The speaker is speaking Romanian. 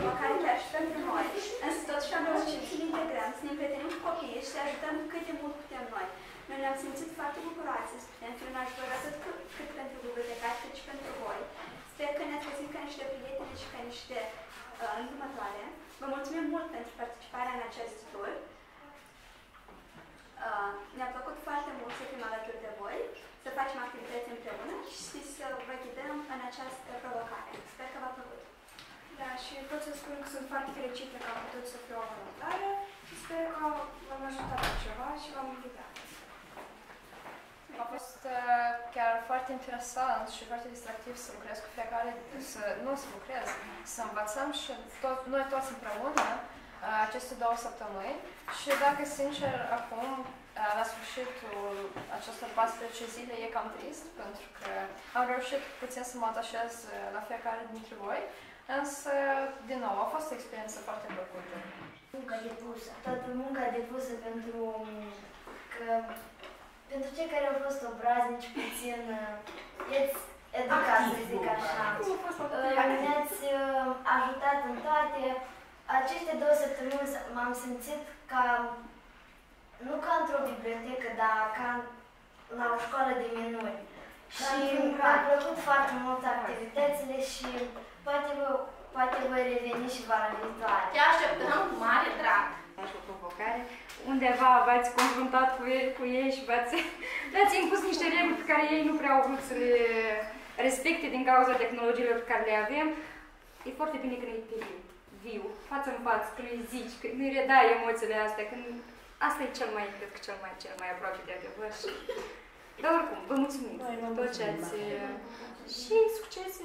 a fost uh, pentru provocare chiar și pentru noi, însă totuși am reușit să ne integrăm, să ne împrietenim cu copiii și să ajutăm cât de mult putem noi. Noi ne-am simțit foarte bucuroase să putem fi un ajutor atât cât, cât pentru bibliotecari, cât și pentru voi. Sper că ne-ați găsit ca niște prieteni și ca niște uh, îndrumătoare. Vă mulțumim mult pentru participarea în acest tur. Uh, ne-a plăcut foarte mult să fim alături de voi, să facem activități împreună și să vă ghidăm în această provocare. Sper că v-a plăcut. Da, și pot să spun că sunt foarte fericită că am putut să fiu o voluntară și sper că v-am ajutat cu ceva și v-am invitat. A fost uh, chiar foarte interesant și foarte distractiv să lucrez cu fiecare, să, nu să lucrez, să învățăm și tot, noi toți împreună uh, aceste două săptămâni și dacă sincer acum uh, la sfârșitul acestor 14 zile e cam trist pentru că am reușit puțin să mă atașez uh, la fiecare dintre voi, însă din nou a fost o experiență foarte plăcută. Munca depusă, toată munca depusă pentru că pentru cei care au fost obraznici puțin i-ați educat, să zic așa. Ne-ați uh, ajutat în toate. Aceste două săptămâni m-am simțit ca, nu ca într-o bibliotecă, dar ca la o școală de minuni. Și mi-a plăcut foarte mult activitățile și poate, vă, poate voi reveni și vara viitoare. Te așteptăm cu mare drag! Așa o provocare. Undeva v-ați confruntat cu ei, cu ei și v-ați, le-ați impus niște reguli pe care ei nu prea au vrut să le respecte din cauza tehnologiilor pe care le avem. E foarte bine când e pe viu, viu, față în față, când îi zici, când îi redai emoțiile astea, când asta e cel mai, cred că cel mai, cel mai aproape de adevăr. Și... Dar oricum, vă mulțumim plăceți. Și succese